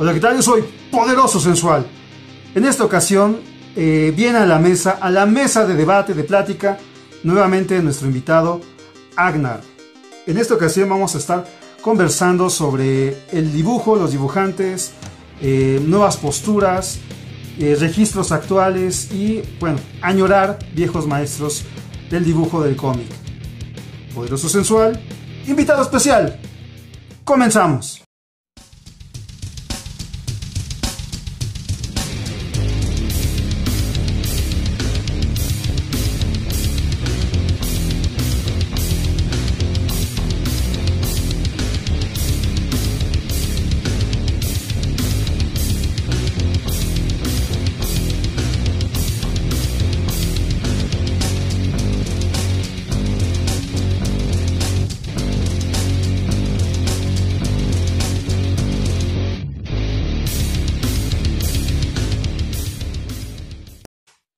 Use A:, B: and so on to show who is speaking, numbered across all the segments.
A: Hola, ¿qué tal? Yo soy Poderoso Sensual. En esta ocasión eh, viene a la mesa, a la mesa de debate, de plática, nuevamente nuestro invitado Agnar. En esta ocasión vamos a estar conversando sobre el dibujo, los dibujantes, eh, nuevas posturas, eh, registros actuales y, bueno, añorar viejos maestros del dibujo del cómic. Poderoso Sensual, invitado especial. Comenzamos.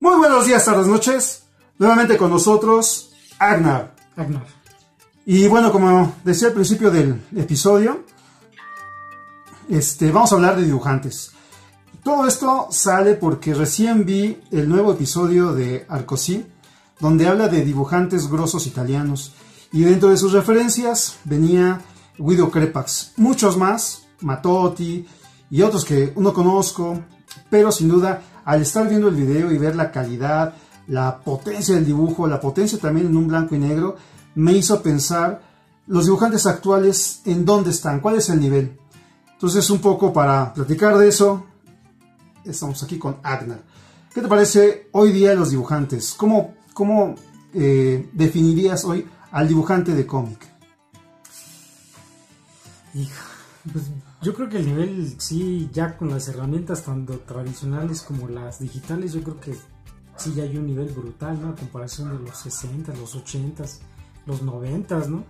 A: Muy buenos días, tardes, noches. Nuevamente con nosotros, Agnar.
B: Agnar.
A: Y bueno, como decía al principio del episodio, este, vamos a hablar de dibujantes. Todo esto sale porque recién vi el nuevo episodio de Arcosí, donde habla de dibujantes grosos italianos. Y dentro de sus referencias venía Guido Crepax, muchos más, Matotti y otros que no conozco, pero sin duda al estar viendo el video y ver la calidad, la potencia del dibujo, la potencia también en un blanco y negro, me hizo pensar los dibujantes actuales en dónde están, cuál es el nivel. Entonces un poco para platicar de eso, estamos aquí con Agnar. ¿Qué te parece hoy día los dibujantes? ¿Cómo, cómo eh, definirías hoy al dibujante de cómic?
B: Hijo, pues yo creo que el nivel, sí, ya con las herramientas tanto tradicionales como las digitales, yo creo que sí ya hay un nivel brutal, ¿no? A comparación de los 60, los 80, los 90, ¿no?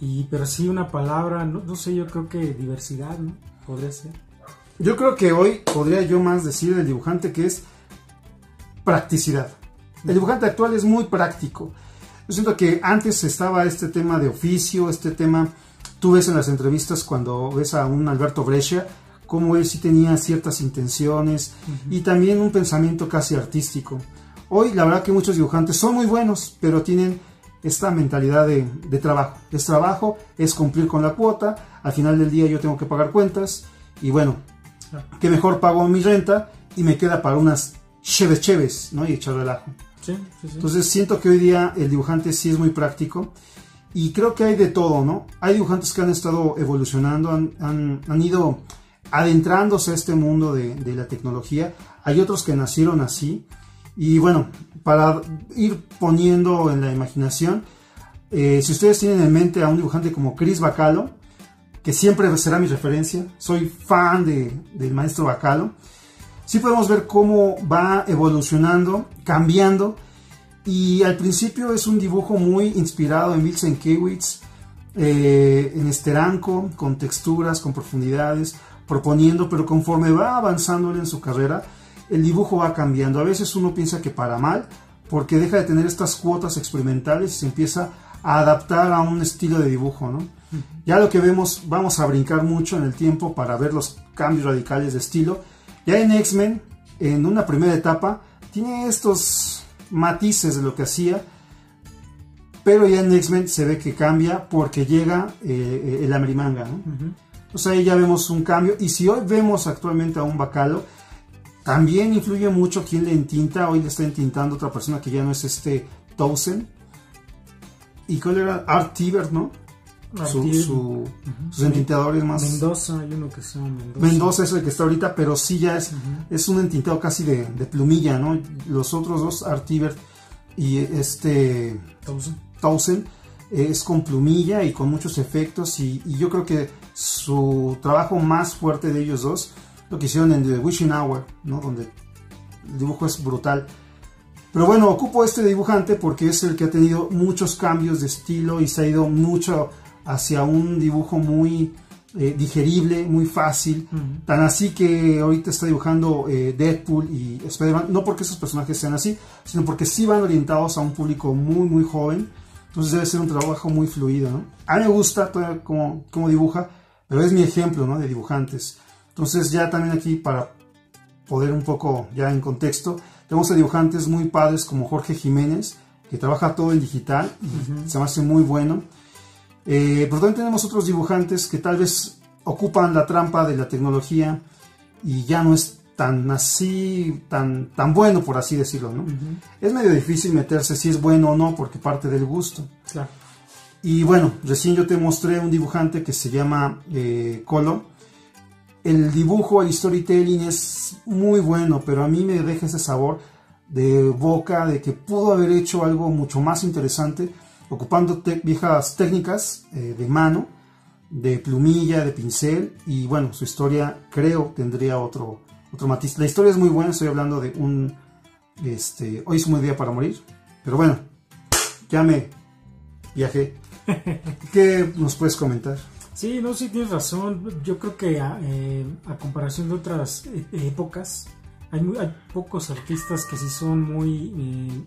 B: Y, pero sí una palabra, no, no sé, yo creo que diversidad, ¿no? Podría ser.
A: Yo creo que hoy podría yo más decir del dibujante que es practicidad. El dibujante actual es muy práctico. Yo siento que antes estaba este tema de oficio, este tema, tú ves en las entrevistas cuando ves a un Alberto Brescia, cómo él sí tenía ciertas intenciones y también un pensamiento casi artístico. Hoy la verdad que muchos dibujantes son muy buenos, pero tienen esta mentalidad de, de trabajo. Es trabajo, es cumplir con la cuota, al final del día yo tengo que pagar cuentas y bueno, que mejor pago mi renta y me queda para unas cheves cheves, ¿no? Y echar relajo.
B: Sí, sí, sí.
A: Entonces siento que hoy día el dibujante sí es muy práctico y creo que hay de todo, ¿no? Hay dibujantes que han estado evolucionando, han, han, han ido adentrándose a este mundo de, de, la tecnología, hay otros que nacieron así y bueno, para ir poniendo en la imaginación, eh, si ustedes tienen en mente a un dibujante como Chris Bacalo, que siempre será mi referencia, soy fan de, del maestro Bacalo, sí podemos ver cómo va evolucionando, cambiando, y al principio es un dibujo muy inspirado en Vincent Kiewicz, eh, en Esteranco, con texturas, con profundidades, proponiendo, pero conforme va avanzando en su carrera, el dibujo va cambiando. A veces uno piensa que para mal, porque deja de tener estas cuotas experimentales y se empieza a adaptar a un estilo de dibujo, ¿no? Ya lo que vemos, vamos a brincar mucho en el tiempo para ver los cambios radicales de estilo. Ya en X-Men, en una primera etapa, tiene estos matices de lo que hacía, pero ya en X-Men se ve que cambia porque llega eh, el Amerimanga, ¿no? Entonces ahí ya vemos un cambio. Y si hoy vemos actualmente a un Bacalo, también influye mucho quién le entinta. Hoy le está entintando otra persona que ya no es este Towson. ¿Y cuál era? Art Tibert, ¿no? Su, su, uh -huh. sus entintadores más.
B: Mendoza, hay uno que se llama Mendoza.
A: Mendoza es el que está ahorita, pero sí ya es, uh -huh. es un entintado casi de, de, plumilla, ¿no? Los otros dos, Art Tibert y este.
B: Towson.
A: Towson es con plumilla y con muchos efectos. Y, y, yo creo que su trabajo más fuerte de ellos dos lo que hicieron en The Wishing Hour, ¿no? Donde el dibujo es brutal. Pero bueno, ocupo este dibujante porque es el que ha tenido muchos cambios de estilo y se ha ido mucho hacia un dibujo muy eh, digerible, muy fácil. Uh -huh. Tan así que ahorita está dibujando eh, Deadpool y Spider-Man, no porque esos personajes sean así, sino porque sí van orientados a un público muy, muy joven. Entonces debe ser un trabajo muy fluido, ¿no? A mí me gusta como, como dibuja, pero es mi ejemplo, ¿no? De dibujantes. Entonces ya también aquí para poder un poco ya en contexto, tenemos a dibujantes muy padres como Jorge Jiménez, que trabaja todo en digital y se me hace muy bueno. Eh, pero también tenemos otros dibujantes que tal vez ocupan la trampa de la tecnología y ya no es tan así, tan, tan bueno, por así decirlo, ¿no? Es medio difícil meterse si es bueno o no, porque parte del gusto.
B: Claro.
A: Y bueno, recién yo te mostré un dibujante que se llama eh, Colo. El dibujo, el storytelling es muy bueno, pero a mí me deja ese sabor de boca de que pudo haber hecho algo mucho más interesante ocupando viejas técnicas eh, de mano, de plumilla, de pincel y bueno, su historia creo tendría otro, otro matiz. La historia es muy buena, estoy hablando de un, este, hoy es un buen día para morir, pero bueno, ya me viajé. ¿Qué nos puedes comentar?
B: Sí, no, sí tienes razón. Yo creo que a, eh, a comparación de otras eh, épocas, hay, pocos artistas que sí son muy eh,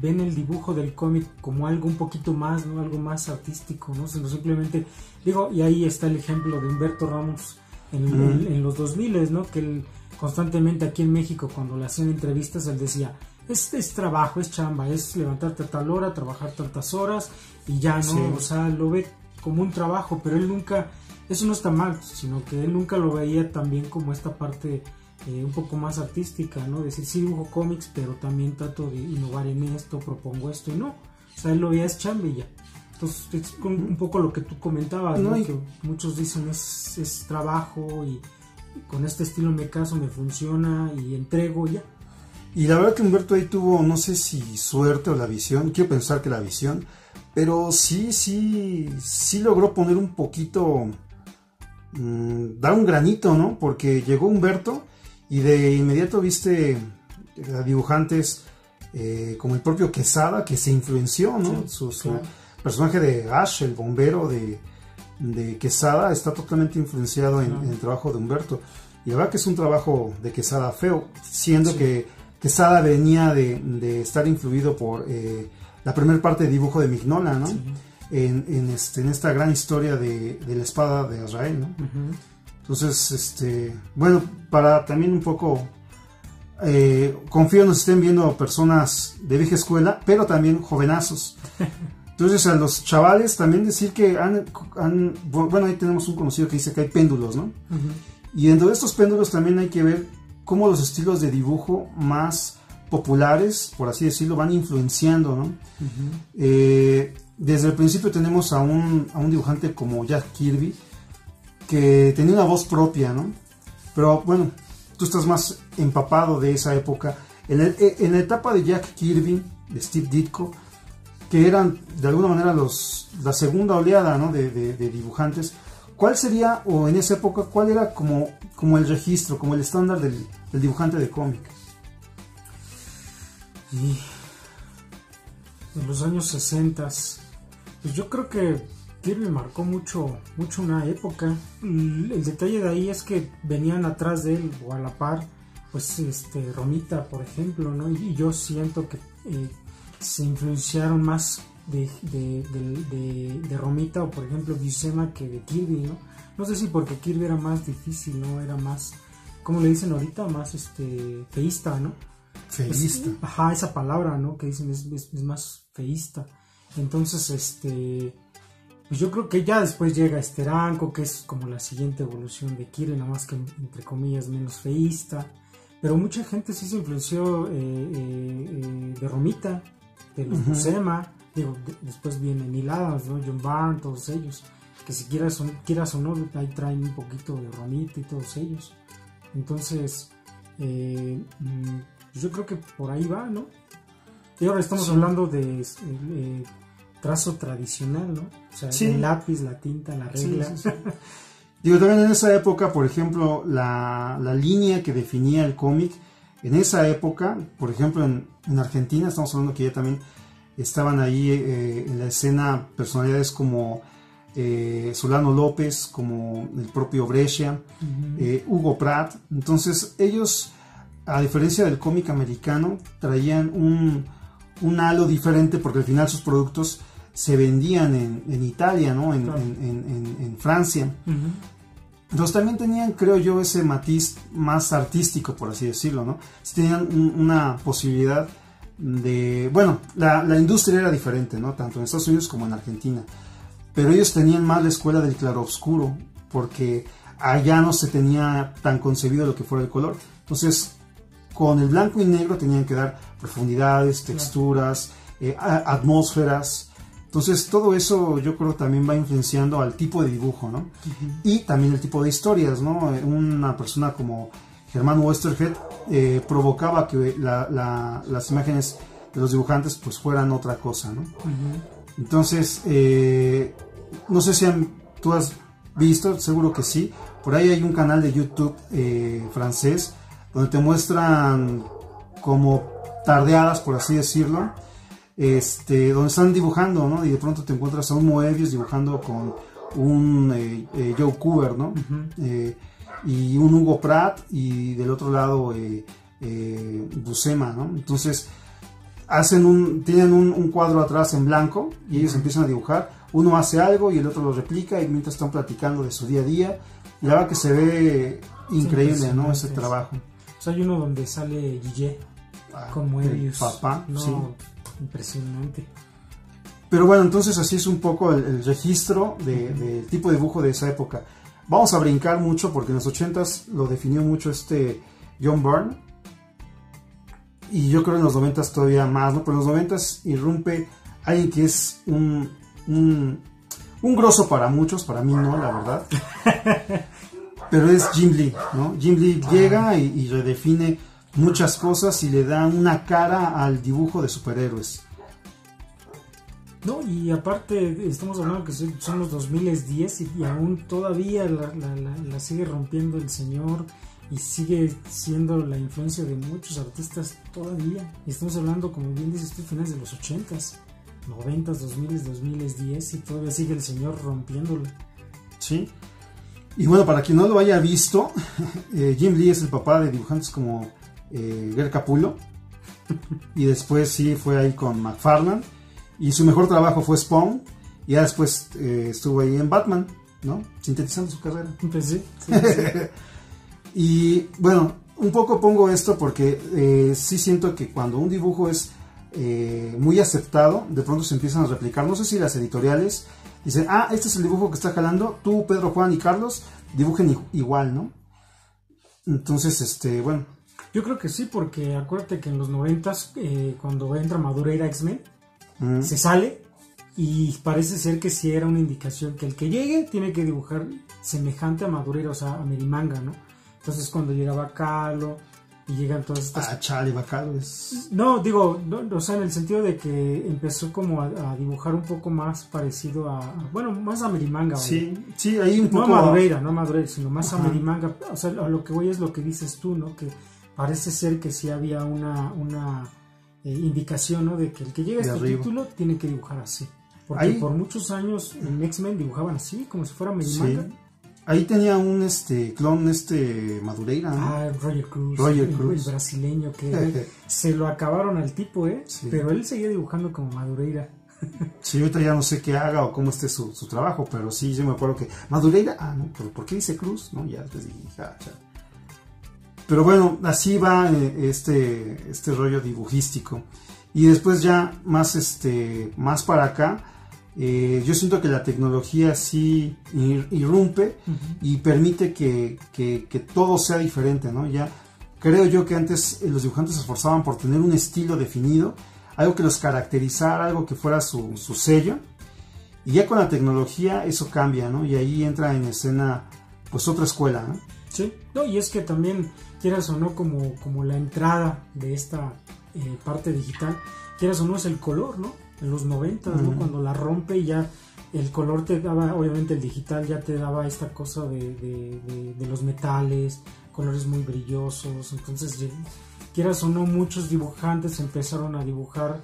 B: ven el dibujo del cómic como algo un poquito más no algo más artístico no sino simplemente digo y ahí está el ejemplo de Humberto Ramos en, los 2000 no que él constantemente aquí en México cuando le hacían entrevistas él decía es, es trabajo es chamba es levantarte a tal hora trabajar tantas horas y ya no o sea lo ve como un trabajo pero él nunca eso no está mal sino que él nunca lo veía también como esta parte eh, un poco más artística, ¿no? Decir, sí dibujo cómics, pero también trato de innovar en esto, propongo esto y no. O sea, él lo veía es chambe ya. Entonces, es un poco lo que tú comentabas, ¿no? Que muchos dicen es, es trabajo y, con este estilo me caso, me funciona y entrego ya.
A: Y la verdad que Humberto ahí tuvo, no sé si suerte o la visión, quiero pensar que la visión, pero sí, sí, sí logró poner un poquito, mm, dar un granito, ¿no? Porque llegó Humberto y de inmediato viste a dibujantes eh, como el propio Quesada que se influenció, ¿no? su, personaje de Ash, el bombero de, Quesada, está totalmente influenciado en, el trabajo de Humberto. Y la verdad que es un trabajo de Quesada feo, siendo que Quesada venía de, estar influido por eh, la primera parte de dibujo de Mignola, ¿no? En, este, en, esta gran historia de, la espada de Israel, ¿no? Entonces, este, bueno, para también un poco, eh, confío nos estén viendo personas de vieja escuela, pero también jovenazos. Entonces, a los chavales también decir que han, bueno, ahí tenemos un conocido que dice que hay péndulos, ¿no? Y dentro de estos péndulos también hay que ver cómo los estilos de dibujo más populares, por así decirlo, van influenciando, ¿no? Eh, desde el principio tenemos a un, a un dibujante como Jack Kirby, que tenía una voz propia, ¿no? Pero bueno, tú estás más empapado de esa época. En, en la etapa de Jack Kirby, de Steve Ditko, que eran de alguna manera los, la segunda oleada ¿no? de, dibujantes, ¿cuál sería, o en esa época, cuál era como, como el registro, como el estándar del, del dibujante de cómic?
B: En los años 60, pues yo creo que Kirby marcó mucho, mucho una época. El detalle de ahí es que venían atrás de él o a la par, pues este Romita, por ejemplo, ¿no? Y yo siento que eh, se influenciaron más de, de, Romita o por ejemplo Buscema que de Kirby, ¿no? No sé si porque Kirby era más difícil, ¿no? Era más, como le dicen ahorita, más este feísta, ¿no?
A: Feísta.
B: ajá, esa palabra, ¿no? Que dicen es, es, es más feísta. Entonces, este pues yo creo que ya después llega Esteranco, que es como la siguiente evolución de Kire, nada más que entre comillas menos feísta. Pero mucha gente sí se influenció eh, eh, eh, de Romita, de los digo, después vienen Hiladas, ¿no? John Byrne, todos ellos, que si quieras, quieras o no, ahí traen un poquito de Romita y todos ellos. Entonces, mm, yo creo que por ahí va, ¿no? Y ahora estamos hablando de trazo tradicional, ¿no? O sea, el lápiz, la tinta, la regla.
A: Digo, también en esa época, por ejemplo, la, línea que definía el cómic, en esa época, por ejemplo, en, Argentina, estamos hablando que ya también estaban ahí eh, en la escena personalidades como eh, Solano López, como el propio Brescia, eh, Hugo Pratt. Entonces, ellos, a diferencia del cómic americano, traían un, un halo diferente porque al final sus productos se vendían en, Italia, ¿no? en, Francia. Entonces también tenían, creo yo, ese matiz más artístico, por así decirlo, ¿no? tenían una posibilidad de... Bueno, la, la, industria era diferente, ¿no? Tanto en Estados Unidos como en Argentina. Pero ellos tenían más la escuela del claroscuro, porque allá no se tenía tan concebido lo que fuera el color. Entonces, con el blanco y negro tenían que dar profundidades, texturas, eh, atmósferas. Entonces, todo eso yo creo también va influenciando al tipo de dibujo, ¿no? Y también el tipo de historias, ¿no? Una persona como Germán Westerhead eh, provocaba que las imágenes de los dibujantes pues fueran otra cosa, ¿no? Entonces, eh, no sé si tú has visto, seguro que sí. Por ahí hay un canal de YouTube eh, francés donde te muestran como tardeadas, por así decirlo, este, donde están dibujando, ¿no? Y de pronto te encuentras a un Moebius dibujando con un eh, eh, Joe Cooper, ¿no? y un Hugo Pratt y del otro lado Buscema, ¿no? Entonces hacen un, tienen un, un, cuadro atrás en blanco y ellos empiezan a dibujar uno hace algo y el otro lo replica y mientras están platicando de su día a día. Y la verdad que se ve increíble, ¿no? Ese trabajo.
B: Hay uno donde sale Guille ah, con Moebius.
A: Papá, no,
B: Impresionante.
A: Pero bueno, entonces así es un poco el, registro del de tipo de dibujo de esa época. Vamos a brincar mucho porque en los 80s lo definió mucho este John Byrne. Y yo creo en los 90s todavía más, ¿no? Pero en los 90s irrumpe alguien que es un un, un grosso para muchos, para mí no, la verdad. Pero es Jim Lee, ¿no? Jim Lee llega y, redefine muchas cosas y le da una cara al dibujo de superhéroes.
B: No, y aparte estamos hablando que son los 2010 y, y aún todavía la, sigue rompiendo el señor y sigue siendo la influencia de muchos artistas todavía. Y estamos hablando, como bien dices tú, finales de los 80s. 90, 2000, 2010 y todavía sigue el señor rompiéndolo.
A: Sí. Y bueno, para quien no lo haya visto, eh, Jim Lee es el papá de dibujantes como eh, Ger Capullo. y después sí fue ahí con McFarlane. Y su mejor trabajo fue Spawn. Y ya después eh, estuvo ahí en Batman, ¿no? Sintetizando su carrera.
B: Pues sí.
A: y bueno, un poco pongo esto porque eh, sí siento que cuando un dibujo es eh, muy aceptado, de pronto se empiezan a replicar. No sé si las editoriales dicen, ah, este es el dibujo que está jalando, tú, Pedro, Juan y Carlos dibujen igual, ¿no? Entonces, este, bueno.
B: Yo creo que sí, porque acuérdate que en los noventas, eh, cuando entra Madureira X-Men, se sale y parece ser que sí era una indicación que el que llegue tiene que dibujar semejante a Madureira, o sea, a Merimanga, ¿no? Entonces cuando llegaba Calo, y llegan todas estas...
A: Ah, chale, bacalo
B: No, digo, o sea, en el sentido de que empezó como a, dibujar un poco más parecido a... Bueno, más a Merimanga.
A: Sí, sí, ahí un poco...
B: No a Madureira, no a Madureira, sino más a Merimanga. O sea, a lo que voy es lo que dices tú, ¿no? Que parece ser que sí había una, una eh, indicación, ¿no? De que el que llega a este título tiene que dibujar así. Porque por muchos años en X-Men dibujaban así, como si fuera Merimanga.
A: Ahí tenía un este clon este Madureira,
B: Ah, Roger Cruz.
A: Roger Cruz.
B: El, brasileño que se lo acabaron al tipo, ¿eh? Pero él seguía dibujando como Madureira.
A: Sí, ahorita ya no sé qué haga o cómo esté su, trabajo, pero sí, yo me acuerdo que Madureira, ah, no, pero ¿por qué dice Cruz? No, ya después dije, ah, Pero bueno, así va eh, este, este rollo dibujístico. Y después ya más, este, más para acá, eh, yo siento que la tecnología sí irrumpe y permite que, todo sea diferente, ¿no? Ya creo yo que antes eh, los dibujantes se esforzaban por tener un estilo definido, algo que los caracterizara, algo que fuera su, sello. Y ya con la tecnología eso cambia, ¿no? Y ahí entra en escena pues otra escuela, ¿no?
B: Sí, no, y es que también, quieras o no, como, como la entrada de esta eh, parte digital, quieras o no, es el color, ¿no? En los 90, Cuando la rompe y ya el color te daba, obviamente el digital ya te daba esta cosa de, los metales, colores muy brillosos, entonces quieras o no, muchos dibujantes empezaron a dibujar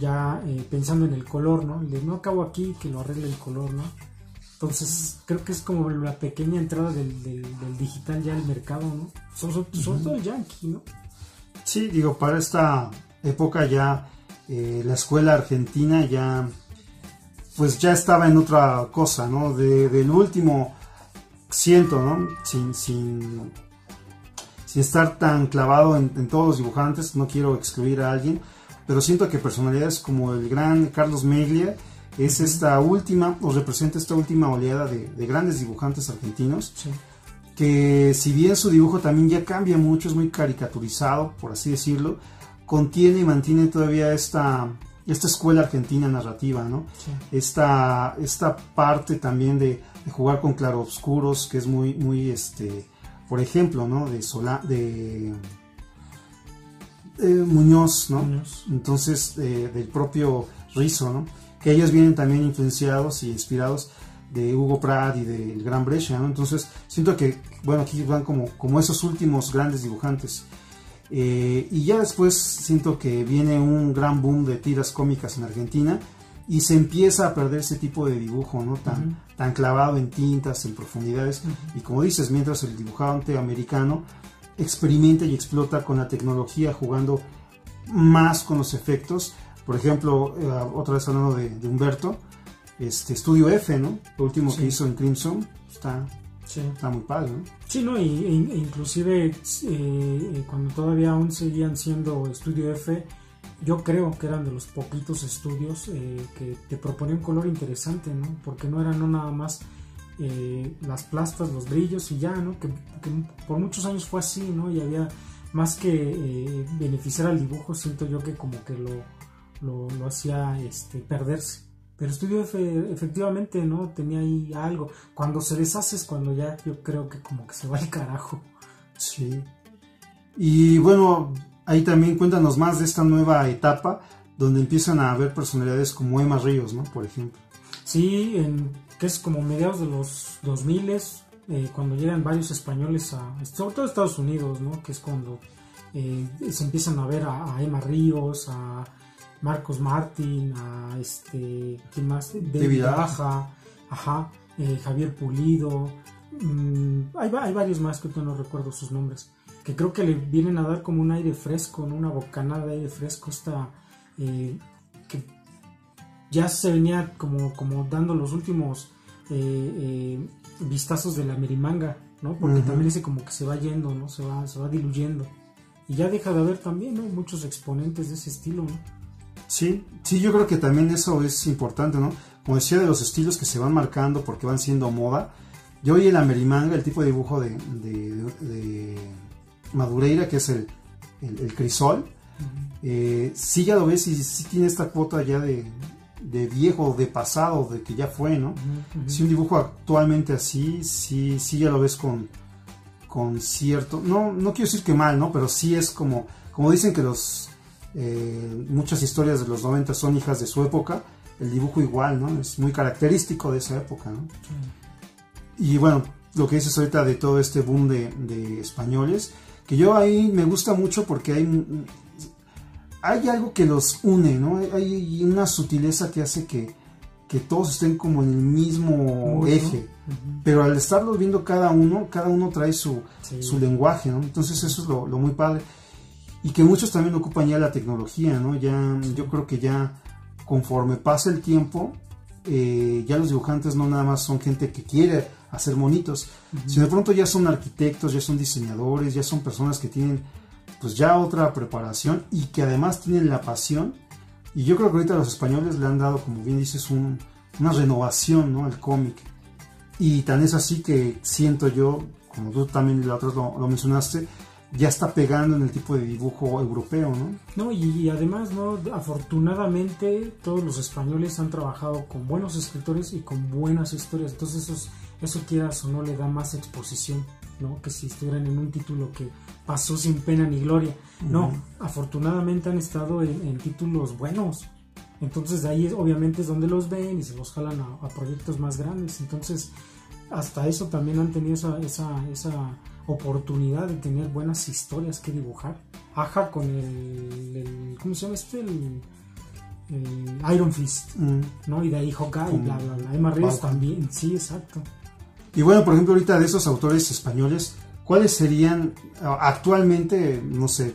B: ya eh, pensando en el color, ¿no? De no acabo aquí, que lo arregle el color, ¿no? Entonces creo que es como la pequeña entrada del, digital ya al mercado, ¿no? Sobre, todo el yankee, ¿no?
A: Sí, digo, para esta época ya eh, la escuela argentina ya pues ya estaba en otra cosa, ¿no? De, del último siento, ¿no? Sin, sin, sin estar tan clavado en, todos los dibujantes, no quiero excluir a alguien, pero siento que personalidades como el gran Carlos Meglia es esta última, o representa esta última oleada de, grandes dibujantes argentinos. Que si bien su dibujo también ya cambia mucho, es muy caricaturizado, por así decirlo, contiene y mantiene todavía esta, esta escuela argentina narrativa, ¿no? Esta, esta parte también de, jugar con claroscuros, que es muy, muy, este, por ejemplo, ¿no? De, Sola, de Muñoz, ¿no? Entonces, del propio Rizzo, ¿no? Que ellos vienen también influenciados y inspirados de Hugo Pratt y del Gran Brescia, ¿no? Entonces, siento que, bueno, aquí van como, como esos últimos grandes dibujantes. Eh, y ya después siento que viene un gran boom de tiras cómicas en Argentina y se empieza a perder ese tipo de dibujo, ¿no? Tan, tan clavado en tintas, en profundidades. Y como dices, mientras el dibujante americano experimenta y explota con la tecnología, jugando más con los efectos. Por ejemplo, eh, otra vez hablando de, Humberto, este Estudio F, ¿no? Lo último que hizo en Crimson, está Está muy padre, ¿no?
B: Sí, ¿no? Y, e, inclusive eh, eh, cuando todavía aún seguían siendo Estudio F, yo creo que eran de los poquitos estudios eh, que te proponían un color interesante, ¿no? Porque no eran no nada más las plastas, los brillos y ya, ¿no? Que, por muchos años fue así, ¿no? Y había más que beneficiar al dibujo, siento yo que como que lo, lo, lo hacía este, perderse. Pero Estudio F efectivamente no tenía ahí algo. Cuando se deshace es cuando ya yo creo que como que se va al carajo.
A: Sí. Y bueno, ahí también cuéntanos más de esta nueva etapa donde empiezan a haber personalidades como Emma Ríos, ¿no? Por ejemplo.
B: Sí, en, que es como mediados de los 2000 eh, cuando llegan varios españoles a, sobre todo a Estados Unidos, ¿no? Que es cuando eh, se empiezan a ver a, a Emma Ríos, a Marcos Martín, a este, ¿quién más? David Baja, ajá, eh, Javier Pulido, mm, hay, hay, varios más que no recuerdo sus nombres, que creo que le vienen a dar como un aire fresco, una bocanada de aire fresco, esta, eh, que ya se venía como, como dando los últimos eh, vistazos de la merimanga, ¿no? Porque también ese como que se va yendo, ¿no? Se va, se va diluyendo. Y ya deja de haber también, ¿no? Muchos exponentes de ese estilo, ¿no?
A: Sí, sí, yo creo que también eso es importante, ¿no? Como decía, de los estilos que se van marcando porque van siendo moda. Yo oí el Amerimanga, el tipo de dibujo de, Madureira, que es el, el, crisol. Eh, sí ya lo ves y sí tiene esta cuota ya de, viejo, de pasado, de que ya fue, ¿no? Si un dibujo actualmente así, sí, sí ya lo ves con, con cierto, no, no quiero decir que mal, ¿no? Pero sí es como, como dicen que los eh, muchas historias de los 90 son hijas de su época, el dibujo igual, ¿no? Es muy característico de esa época, ¿no? Y bueno, lo que dices ahorita de todo este boom de, españoles, que yo ahí me gusta mucho porque hay, hay algo que los une, ¿no? Hay una sutileza que hace que, que todos estén como en el mismo eje. Pero al estarlos viendo cada uno, cada uno trae su, su lenguaje, ¿no? Entonces eso es lo, lo muy padre y que muchos también ocupan ya la tecnología, ¿no? Ya, yo creo que ya conforme pasa el tiempo, eh, ya los dibujantes no nada más son gente que quiere hacer monitos, sino de pronto ya son arquitectos, ya son diseñadores, ya son personas que tienen pues ya otra preparación y que además tienen la pasión. Y yo creo que ahorita los españoles le han dado, como bien dices, una renovación ¿no? al cómic. Y tan es así que siento yo, como tú también la otra lo, lo mencionaste, ya está pegando en el tipo de dibujo europeo, ¿no?
B: No, y, además, ¿no? Afortunadamente todos los españoles han trabajado con buenos escritores y con buenas historias, entonces eso, eso quieras o no le da más exposición, ¿no? Que si estuvieran en un título que pasó sin pena ni gloria. No, afortunadamente han estado en, títulos buenos. Entonces de ahí obviamente es donde los ven y se los jalan a, proyectos más grandes. Entonces hasta eso también han tenido esa, esa, esa oportunidad de tener buenas historias que dibujar. Aja con el, ¿cómo se llama este? El, Iron Fist, mm. ¿no? Y de ahí Hawkeye, bla, bla, bla. Emma Ríos también, sí, exacto.
A: Y bueno, por ejemplo, ahorita de esos autores españoles, ¿cuáles serían actualmente, no sé,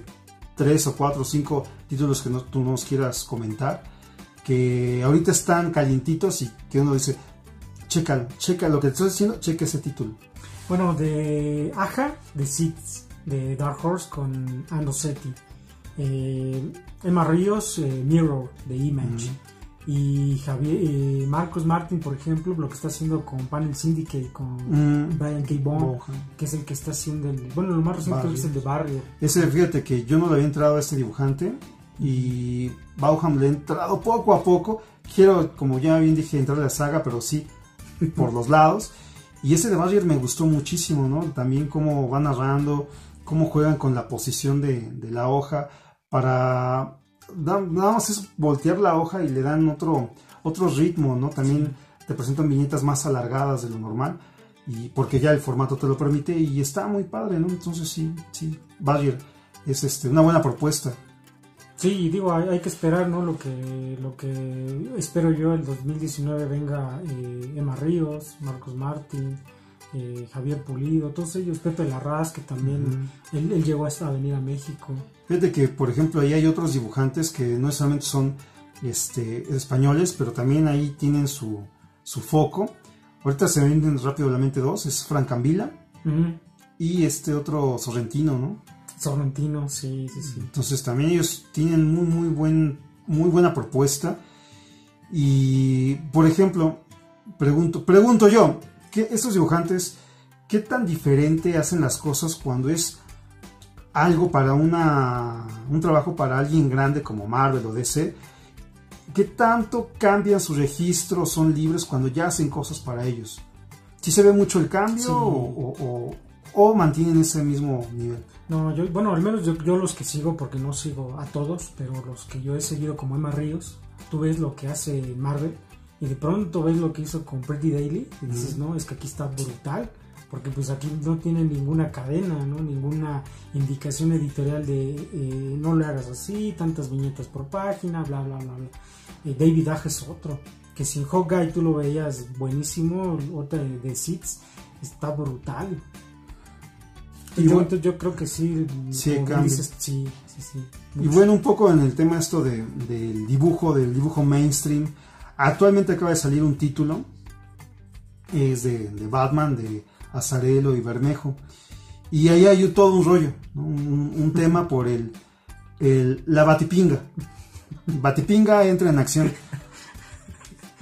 A: tres o cuatro o cinco títulos que no, tú nos quieras comentar? Que ahorita están calientitos y que uno dice, Checa, checa lo que te estoy diciendo, checa ese título.
B: Bueno, de Aja, de Seeds, de Dark Horse con Andosetti. Eh, Emma Ríos, eh, Mirror, de Image. Y Javier, eh, Marcos Martin, por ejemplo, lo que está haciendo con Panel Syndicate, con
A: Mm.
B: Brian K. Bond, que es el que está haciendo el. Bueno, lo más reciente creo que es el de Barrier.
A: Ese, fíjate que yo no le había entrado a este dibujante y Bauham le he entrado poco a poco. Quiero, como ya bien dije, entrar a la saga, pero sí por los lados. Y ese de Barrier me gustó muchísimo, ¿no? También cómo va narrando, cómo juegan con la posición de, de la hoja para... da- Nada más es voltear la hoja y le dan otro, otro ritmo, ¿no? También te presentan viñetas más alargadas de lo normal. Y porque ya el formato te lo permite y está muy padre, ¿no? Entonces sí, sí, Barrier es este, una buena propuesta.
B: Sí, digo, hay, hay que esperar, ¿no? Lo que, lo que espero yo el 2019 venga eh, Emma Ríos, Marcos Martín, eh, Javier Pulido, todos ellos, Pepe Larraz, que también él, él llegó hasta a venir a México.
A: Fíjate que, por ejemplo, ahí hay otros dibujantes que no solamente son este, españoles, pero también ahí tienen su, su foco. Ahorita se venden rápidamente dos, es Francambila
B: Ujú.
A: y este otro Sorrentino, ¿no?
B: Sorrentino, sí, sí, sí.
A: Entonces también ellos tienen muy, muy, buen, muy buena propuesta. Y, por ejemplo, pregunto, pregunto yo, ¿qué, estos dibujantes, ¿qué tan diferente hacen las cosas cuando es algo para una, un trabajo para alguien grande como Marvel o DC? ¿Qué tanto cambian su registro, son libres cuando ya hacen cosas para ellos? ¿Sí se ve mucho el cambio
B: Sí.
A: o, o- o- o mantienen ese mismo nivel?
B: No, yo, bueno, al menos yo, yo los que sigo, porque no sigo a todos, pero los que yo he seguido como Emma Ríos, tú ves lo que hace Marvel y de pronto ves lo que hizo con Pretty Daily y dices, no, es que aquí está brutal, porque pues aquí no tiene ninguna cadena, ¿no? Ninguna indicación editorial de eh, no le hagas así, tantas viñetas por página, bla, bla, bla, bla. Eh, David Aja es otro, que sin Hawkeye tú lo veías buenísimo, otra de, de Seeds está brutal.
A: Y
B: yo, yo creo que sí,
A: Sí,
B: dices, sí, sí, sí.
A: Y bueno, un poco en el tema esto de- del dibujo, del dibujo mainstream. Actualmente acaba de salir un título, es de, de Batman, de Azarelo y Bermejo. Y ahí hay todo un rollo, ¿no? un, un tema por el, el- la batipinga. Batipinga entra en acción.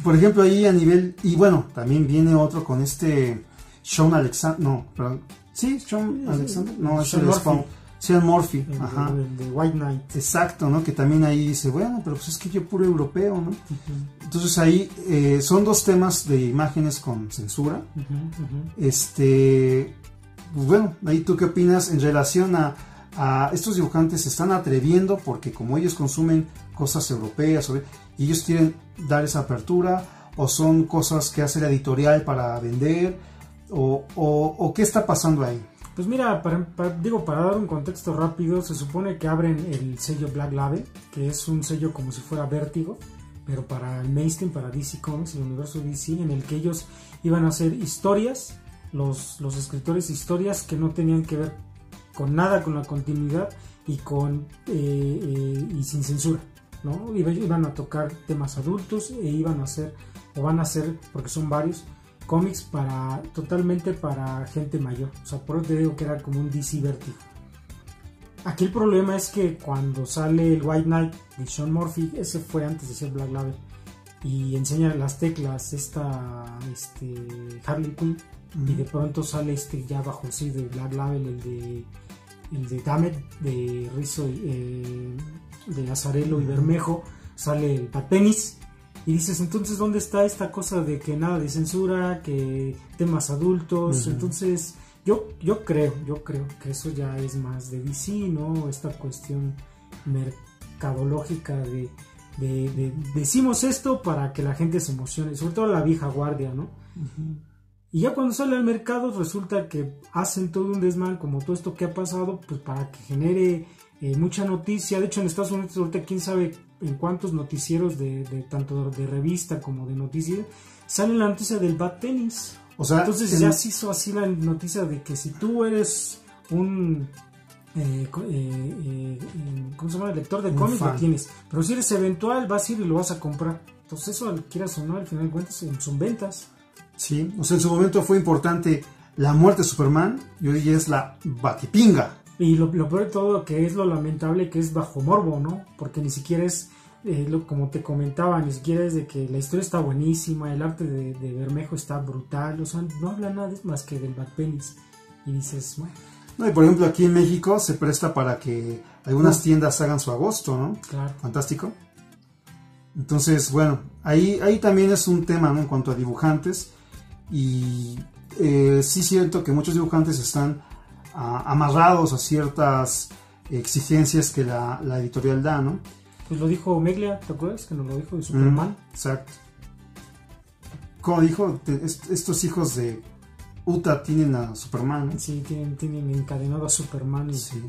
A: Por ejemplo, ahí a nivel, y bueno, también viene otro con este Sean Alexander, no, perdón, sí, Sean Alexander, no, es el. Spawn. Sean Murphy,
B: El,
A: ajá.
B: el de White Knight.
A: Exacto, ¿no? Que también ahí dice, bueno, pero pues es que yo puro europeo, ¿no? Entonces ahí eh, son dos temas de imágenes con censura. Este, pues bueno, ahí tú qué opinas en relación a, a estos dibujantes se están atreviendo porque como ellos consumen cosas europeas y ellos quieren dar esa apertura o son cosas que hace la editorial para vender o, qué está pasando ahí.
B: Pues mira, para, para- digo, para dar un contexto rápido, se supone que abren el sello Black Label, que es un sello como si fuera Vértigo, pero para el mainstream, para DC Comics, el universo DC, en el que ellos iban a hacer historias, los, los escritores historias que no tenían que ver con nada con la continuidad y con eh, eh, y sin censura, ¿no? Iba- Iban a tocar temas adultos e iban a hacer, o van a hacer, porque son varios, cómics para totalmente para gente mayor. O sea, por eso te digo que era como un DC Vertigo. Aquí el problema es que cuando sale el White Knight de Sean Murphy, ese fue antes de ser Black Label, y enseña las teclas esta este, Harley Quinn, y de pronto sale este ya bajo sello de Black Label, el de el de Dammit de Rizzo, eh, de Azarelo y Bermejo, sale el Patenis. Y dices, entonces, ¿dónde está esta cosa de que nada de censura, que temas adultos? Entonces, yo, yo creo, yo creo que eso ya es más de DC, ¿no? Esta cuestión mercadológica de, de- de- decimos esto para que la gente se emocione, sobre todo la vieja guardia, ¿no? Y ya cuando sale al mercado resulta que hacen todo un desmán como todo esto que ha pasado, pues para que genere eh, mucha noticia. De hecho en Estados Unidos ahorita quién sabe en cuántos noticieros de, de tanto de revista como de noticias sale la noticia del bad tenis.
A: O sea,
B: Entonces
A: en-
B: ya se hizo así la noticia de que si tú eres un eh, eh, eh, ¿cómo se llama? lector de cómics lo tienes. Pero si eres eventual vas a ir y lo vas a comprar. Entonces eso quieras o no, al final de cuentas son ventas.
A: Sí, o sea, en su momento fue importante la muerte de Superman y hoy es la batipinga.
B: Y lo, lo peor de todo, que es lo lamentable, que es bajo morbo, ¿no? Porque ni siquiera es, eh, lo, como te comentaba, ni siquiera es de que la historia está buenísima, el arte de, de Bermejo está brutal, o sea, no habla nada más que del Bad Penis. Y dices, bueno.
A: No, y por ejemplo, aquí en México se presta para que algunas tiendas hagan su agosto, ¿no?
B: Claro.
A: Fantástico. Entonces, bueno, ahí, ahí también es un tema, ¿no? En cuanto a dibujantes. Y eh, sí siento que muchos dibujantes están amarrados a ciertas exigencias que la, la editorial da, ¿no?
B: Pues lo dijo Meglia, ¿te acuerdas? Que nos lo dijo de Superman.
A: Mm, exacto. Como dijo, te- est- estos hijos de Uta tienen a Superman.
B: Sí, tienen, tienen encadenado a Superman. y-
A: Sí.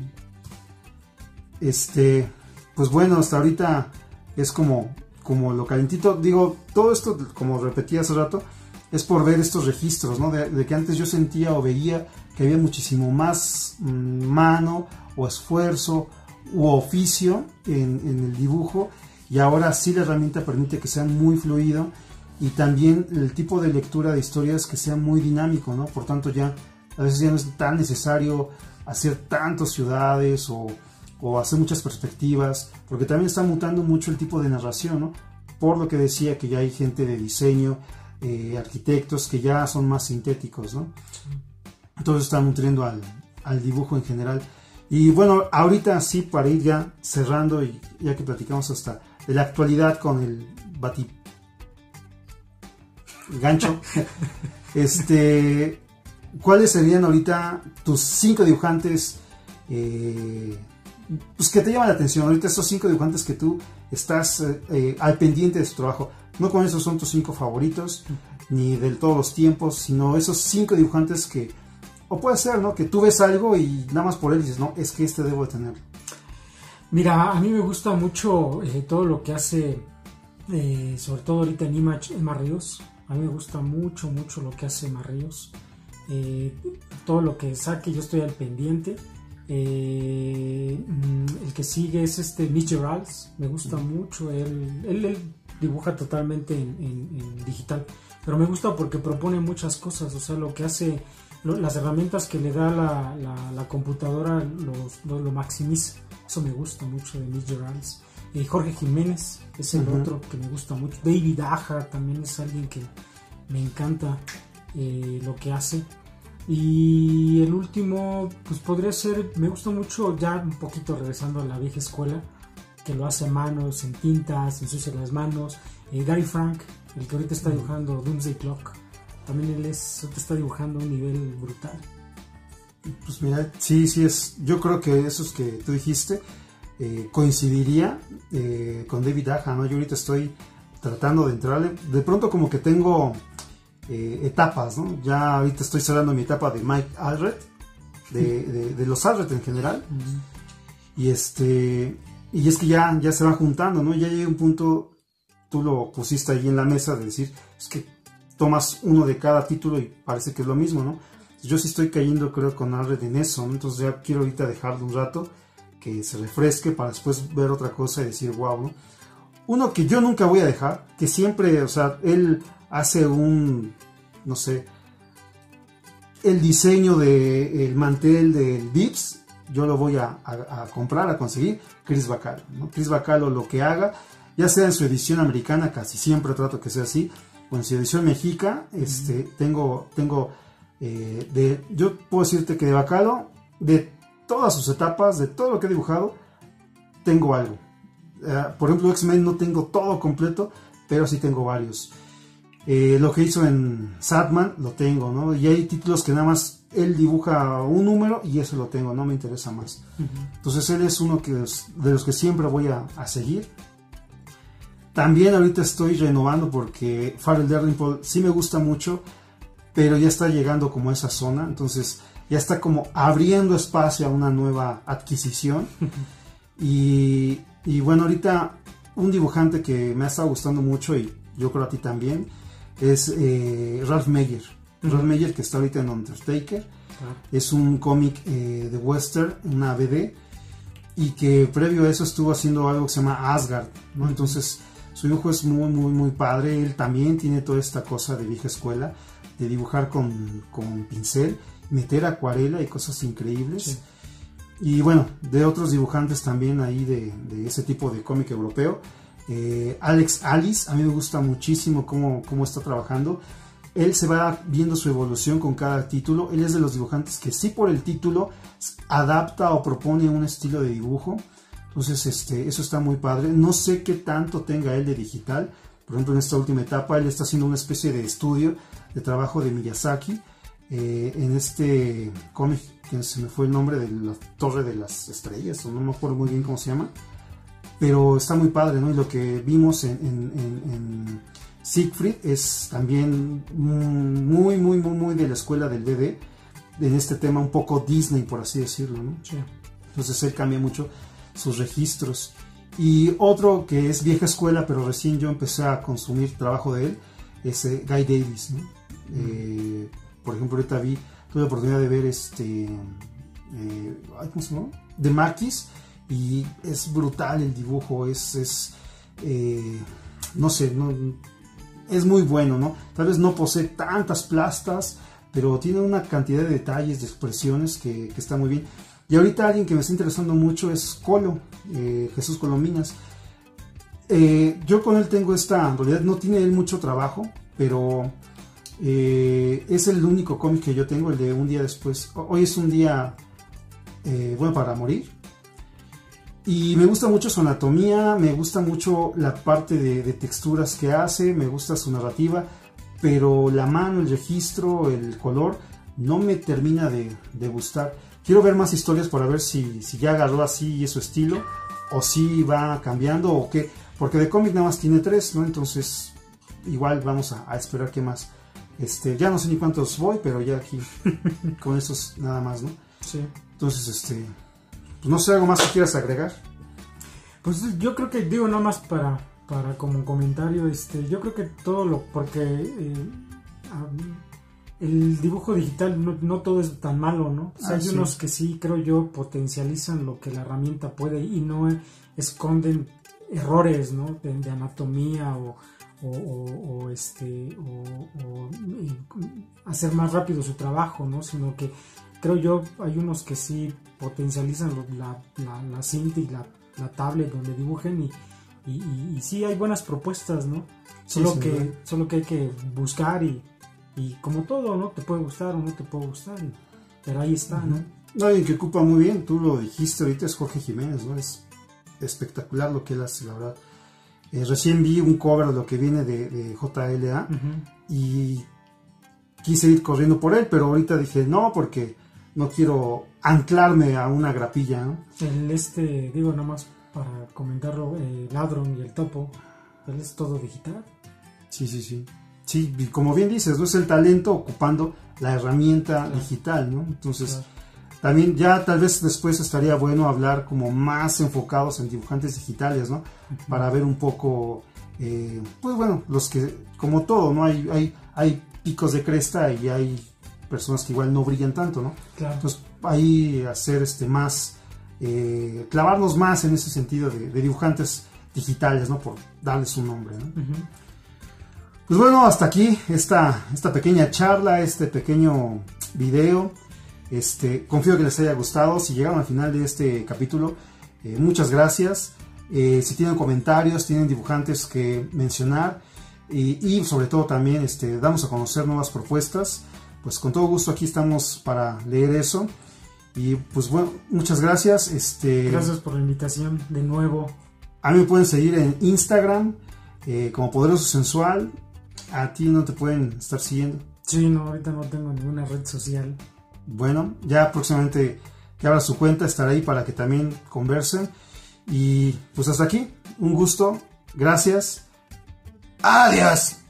A: Este, pues bueno, hasta ahorita es como, como lo calentito. Digo, todo esto, como repetí hace rato, es por ver estos registros, ¿no? De, de que antes yo sentía o veía que había muchísimo más mm, mano o esfuerzo u oficio en, el dibujo y ahora sí la herramienta permite que sea muy fluido y también el tipo de lectura de historias que sea muy dinámico, ¿no? Por tanto ya a veces ya no es tan necesario hacer tantas ciudades o, o hacer muchas perspectivas, porque también está mutando mucho el tipo de narración, ¿no? Por lo que decía que ya hay gente de diseño, eh, arquitectos que ya son más sintéticos, ¿no? Entonces está nutriendo al, al dibujo en general. Y bueno, ahorita sí, para ir ya cerrando y ya que platicamos hasta de la actualidad con el bati gancho, este, ¿cuáles serían ahorita tus cinco dibujantes eh, pues que te llaman la atención? Ahorita esos cinco dibujantes que tú estás eh, eh, al pendiente de su trabajo. No con esos son tus cinco favoritos, ni del todos los tiempos, sino esos cinco dibujantes que, o puede ser, ¿no? Que tú ves algo y nada más por él dices, no, es que este debo de tenerlo.
B: Mira, a mí me gusta mucho eh, todo lo que hace, eh, sobre todo ahorita en Image, Emma Ríos. A mí me gusta mucho, mucho lo que hace Emma Ríos. Eh, todo lo que saque, yo estoy al pendiente. Mm, el que sigue es este Mitch Geralds, me gusta mucho. Él, él, él dibuja totalmente en, en- en digital, pero me gusta porque propone muchas cosas. O sea, lo que hace, lo- las herramientas que le da la, la- la computadora los- lo, lo maximiza. Eso me gusta mucho de Mitch Geralds. Eh, Jorge Jiménez es el otro que me gusta mucho. David Aja también es alguien que me encanta eh, lo que hace. Y el último, pues podría ser, me gusta mucho, ya un poquito regresando a la vieja escuela, que lo hace a manos, en tintas, ensucia las manos. Eh, Gary Frank, el que ahorita está dibujando Doomsday Clock, también él es, ahorita está dibujando a un nivel brutal.
A: Pues mira, sí, sí es. Yo creo que esos que tú dijiste eh, coincidiría eh, con David Aja, ¿no? Yo ahorita estoy tratando de entrarle. De pronto como que tengo eh, etapas, ¿no? Ya ahorita estoy cerrando mi etapa de Mike Alred, de, de- de los Alred en general. Y este. Y es que ya, ya se van juntando, ¿no? Ya llega un punto, tú lo pusiste ahí en la mesa de decir, es que tomas uno de cada título y parece que es lo mismo, ¿no? Yo sí estoy cayendo, creo, con Alred en eso. Entonces ya quiero ahorita dejarlo un rato, que se refresque para después ver otra cosa y decir, wow, ¿no? Uno que yo nunca voy a dejar, que siempre, o sea, él hace un, no sé, el diseño del mantel del Vips, yo lo voy a comprar, a conseguir, Chris Bacalo, ¿no? Chris Bacalo lo que haga, ya sea en su edición americana, casi siempre trato que sea así, su edición mexica, este, tengo, tengo, eh, de, yo puedo decirte que de Bacalo, de todas sus etapas, de todo lo que he dibujado, tengo algo. Eh, por ejemplo, X-Men no tengo todo completo, pero sí tengo varios. Eh, lo que hizo en Sadman lo tengo, ¿no? Y hay títulos que nada más él dibuja un número y eso lo tengo, no me interesa más. Entonces él es uno que es- de los que siempre voy a, a seguir. También ahorita estoy renovando porque Farrell Dalrymple sí me gusta mucho, pero ya está llegando como a esa zona, entonces ya está como abriendo espacio a una nueva adquisición. y, y bueno, ahorita un dibujante que me ha estado gustando mucho y yo creo a ti también es eh, Ralph Meyer. Ralph Meyer que está ahorita en Undertaker.
B: Claro.
A: Es un cómic eh, de western, una BD, y que previo a eso estuvo haciendo algo que se llama Asgard, ¿no? Entonces su dibujo es muy, muy, muy padre. Él también tiene toda esta cosa de vieja escuela. de dibujar con, con pincel, meter acuarela y cosas increíbles.
B: Sí.
A: Y bueno, de otros dibujantes también ahí de, de ese tipo de cómic europeo. Eh, Alex Alice, a mí me gusta muchísimo cómo, cómo está trabajando. Él se va viendo su evolución con cada título. Él es de los dibujantes que sí por el título adapta o propone un estilo de dibujo. Entonces, este, eso está muy padre. No sé qué tanto tenga él de digital. Por ejemplo, en esta última etapa, él está haciendo una especie de estudio de trabajo de Miyazaki. eh, en este cómic, que se me fue el nombre de la Torre de las Estrellas, o no me acuerdo muy bien cómo se llama. Pero está muy padre, ¿no? Y lo que vimos en, en- en- en Siegfried es también muy, muy, muy, muy de la escuela del DD. En este tema un poco Disney, por así decirlo, ¿no?
B: Sí.
A: Entonces él cambia mucho sus registros. Y otro que es vieja escuela, pero recién yo empecé a consumir trabajo de él, es eh, Guy Davis. Eh, por ejemplo, ahorita vi, tuve la oportunidad de ver este. eh, ¿Cómo? The Marquis. Y es brutal el dibujo, es. es no sé, no, es muy bueno, ¿no? Tal vez no posee tantas plastas, pero tiene una cantidad de detalles, de expresiones que, que está muy bien. Y ahorita alguien que me está interesando mucho es Colo, eh, Jesús Colominas. Eh, yo con él tengo esta, en realidad no tiene él mucho trabajo, pero eh, es el único cómic que yo tengo, el de un día después. Ho- Hoy es un día eh, bueno para morir. Y me gusta mucho su anatomía, me gusta mucho la parte de, texturas que hace, me gusta su narrativa, pero la mano, el registro, el color, no me termina de gustar. Quiero ver más historias para ver si, si ya agarró así su estilo, o si va cambiando, o qué. Porque de cómic nada más tiene tres, ¿no? Entonces, igual vamos a, a esperar qué más. Este, ya no sé ni cuántos voy, pero ya aquí con esos nada más, ¿no?
B: Sí.
A: Entonces, este, pues no sé, algo más que quieras agregar.
B: Pues yo creo que digo nada más para, para como comentario, este, yo creo que todo lo, porque eh, el dibujo digital no, no todo es tan malo, ¿no? O sea,
A: Ah,
B: hay
A: sí.
B: unos que sí creo yo potencializan lo que la herramienta puede y no esconden errores, ¿no? De, de anatomía o, o, o- o, este hacer más rápido su trabajo, ¿no? Sino que creo yo hay unos que sí potencializan lo- la, la, la cinta y la, la tablet donde dibujen y, y, y- y sí hay buenas propuestas, ¿no? Solo que, solo que hay que buscar y, y como todo, ¿no? Te puede gustar o no te puede gustar, pero ahí está, ¿no?
A: No, y que ocupa muy bien, tú lo dijiste ahorita, es Jorge Jiménez, ¿no? Es espectacular lo que él hace, la verdad. Eh, recién vi un cover de lo que viene de, de JLA
B: Ujú.
A: y quise ir corriendo por él, pero ahorita dije no, porque no quiero anclarme a una grapilla, ¿no?
B: El este, digo nada más para comentarlo, el ladrón y el topo, él es todo digital.
A: Sí, sí, sí. Sí, y como bien dices, no es el talento ocupando la herramienta
B: Claro.
A: digital, ¿no? Entonces,
B: Claro.
A: también ya tal vez después estaría bueno hablar como más enfocados en dibujantes digitales, ¿no? Para ver un poco, eh, pues bueno, los que, como todo, ¿no? Hay, hay, hay picos de cresta y hay personas que igual no brillan tanto, ¿no?
B: Claro.
A: Entonces, ahí hacer este más, eh, clavarnos más en ese sentido de, de dibujantes digitales, ¿no? Por darles un nombre, ¿no? Pues bueno, hasta aquí esta, esta pequeña charla, este pequeño video. Este, confío que les haya gustado. Si llegaron al final de este capítulo, eh, muchas gracias. Eh, si tienen comentarios, tienen dibujantes que mencionar y, y sobre todo también este, damos a conocer nuevas propuestas, pues con todo gusto aquí estamos para leer eso. Y pues bueno, muchas gracias. Este,
B: Gracias por la invitación de nuevo.
A: a mí me pueden seguir en Instagram eh, como Poderoso Sensual. A ti no te pueden estar siguiendo.
B: Sí, no, ahorita no tengo ninguna red social.
A: Bueno, ya próximamente que abra su cuenta estará ahí para que también conversen. Y pues hasta aquí, un gusto, gracias. Adiós.